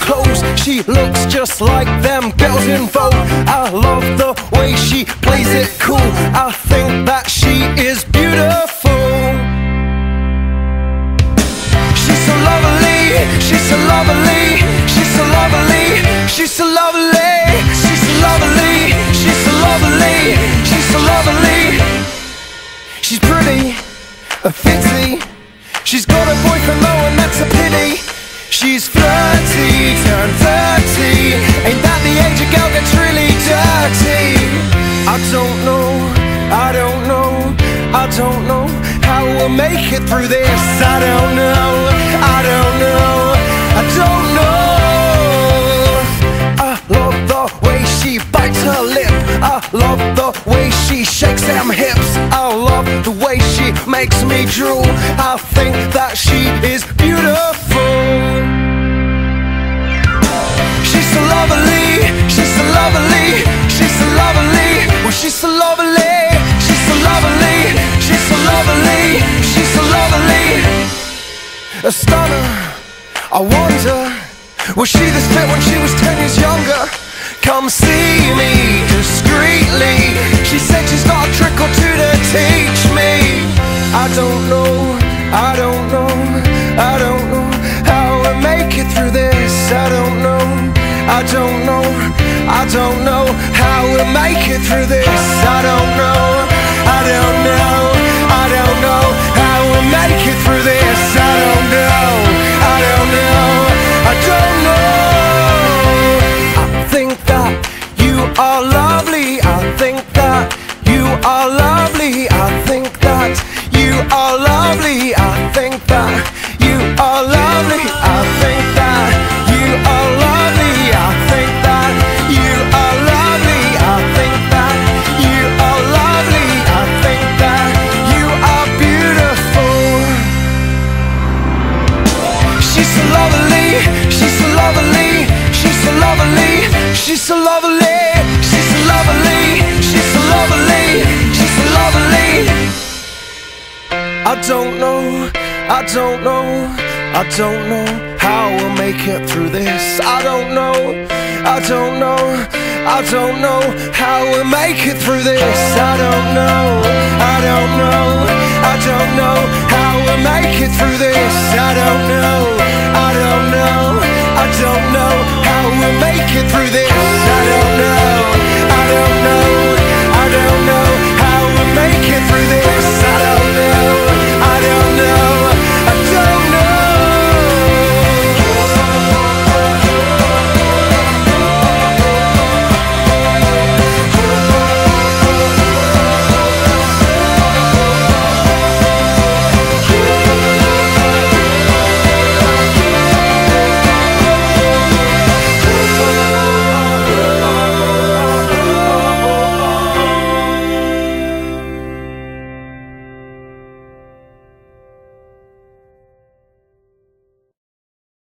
clothes. She looks just like them girls in Vogue. I love the way she plays it cool. I think that she is beautiful. She's so lovely, she's so lovely, she's so lovely, she's so lovely, she's so lovely, she's so lovely, she's so lovely. She's pretty, a fitzy. She's got a boyfriend though, and that's a pity. She's flirty, turned 30. Ain't that the age a girl gets really dirty? I don't know, I don't know, I don't know how we'll make it through this. I don't know, I don't know, I don't know. I love the way she bites her lip. I love the way she shakes them hips. I love the way she makes me drool. I think that she is beautiful. Lovely, she's so lovely, she's so lovely. She's so lovely, she's so lovely, she's so lovely, she's so lovely. A stunner, I wonder, was she this fit when she was ten years younger? Come see me discreetly. She said she's got a trick or two to teach me. I don't know, I don't I don't know, I don't know how we'll make it through this. I don't know, I don't know, I don't know how we'll make it through this. I don't know, I don't know, I don't know. I think that you are lovely. I think that you are lovely. She's so lovely, she's so lovely, she's so lovely, she's so lovely, she's so lovely, she's so lovely, she's so lovely. I don't know, I don't know, I don't know how we'll make it through this. I don't know, I don't know, I don't know how we'll make it through this. I don't know, I don't know, I don't know how we'll make it through this. I don't know, make it through this.